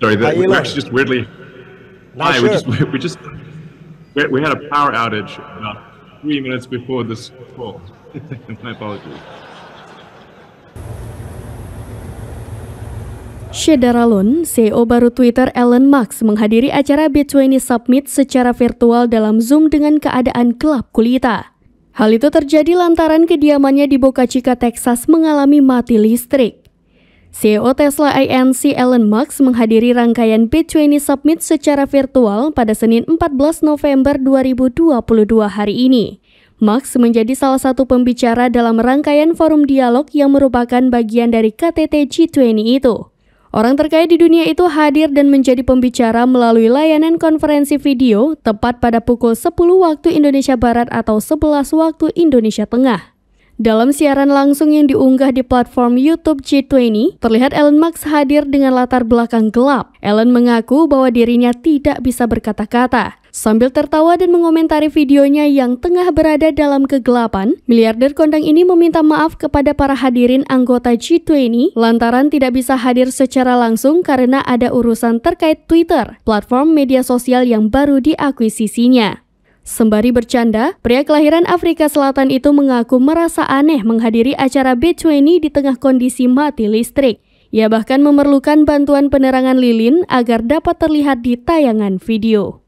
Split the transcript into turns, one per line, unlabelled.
Sorry, that,
Hi,
we're actually just weirdly.
Not
Hi, we
sure.
just we just we, we had a power outage about three minutes before this call. My apologies.
Shedaralun, CEO baru Twitter Elon Musk menghadiri acara B20 Summit secara virtual dalam Zoom dengan keadaan gelap gulita. Hal itu terjadi lantaran kediamannya di Boca Chica, Texas mengalami mati listrik. CEO Tesla Inc. Elon Musk menghadiri rangkaian B20 Summit secara virtual pada Senin 14 November 2022 hari ini. Musk menjadi salah satu pembicara dalam rangkaian forum dialog yang merupakan bagian dari KTT G20 itu. Orang terkaya di dunia itu hadir dan menjadi pembicara melalui layanan konferensi video tepat pada pukul 10 waktu Indonesia Barat atau 11 waktu Indonesia Tengah. Dalam siaran langsung yang diunggah di platform YouTube G20, terlihat Elon Musk hadir dengan latar belakang gelap. Elon mengaku bahwa dirinya tidak bisa berkata-kata. Sambil tertawa dan mengomentari videonya yang tengah berada dalam kegelapan, miliarder kondang ini meminta maaf kepada para hadirin anggota G20 lantaran tidak bisa hadir secara langsung karena ada urusan terkait Twitter, platform media sosial yang baru diakuisisinya. Sembari bercanda, pria kelahiran Afrika Selatan itu mengaku merasa aneh menghadiri acara B20 di tengah kondisi mati listrik. Ia bahkan memerlukan bantuan penerangan lilin agar dapat terlihat di tayangan video.